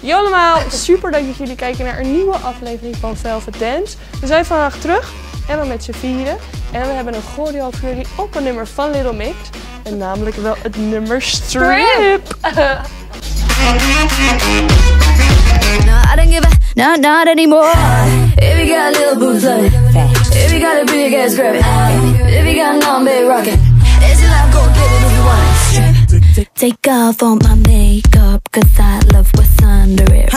Yo allemaal, super dat jullie kijken naar een nieuwe aflevering van Velvet Dance. We zijn vandaag terug en we met z'n vieren. En we hebben een choreo voor jullie op een nummer van Little Mix. En namelijk wel het nummer Strip. Not got got big ass, grab it. If you got none, baby, rock it. It's your life, go get it if you want it. Take off all my makeup, cause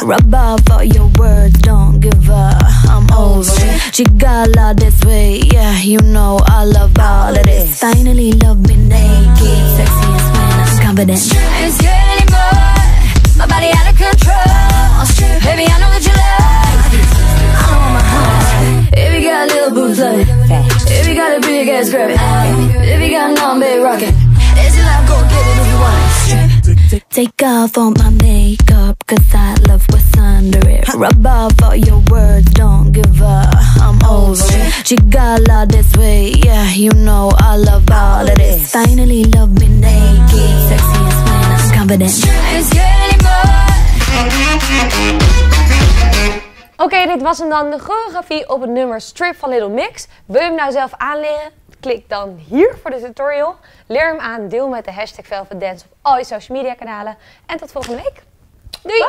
under it. Rub off all your words, don't give up. I'm over it. Chigala this way, yeah, you know I love all of this. Finally, love me naked. Sexiest when I'm confident. Ain't scared anymore. My body out of control. Baby, I know what you like. I know my heart. If you got little boobs, love it. If you got a big ass, grab it. If you got none, baby, rock it. It. Take off all my makeup, cause I love what's under it. Rub off all your words, don't give up. I'm over it. Chigala this way, yeah, you know I love all of this. Finally, love me naked. Sexiest when I'm confident. Anymore. Oké, dit was hem dan, de choreografie op het nummer Strip van Little Mix. Wil je hem nou zelf aanleren? Klik dan hier voor de tutorial. Leer hem aan, deel met de hashtag VelvetDance op al je social media kanalen. En tot volgende week. Doei!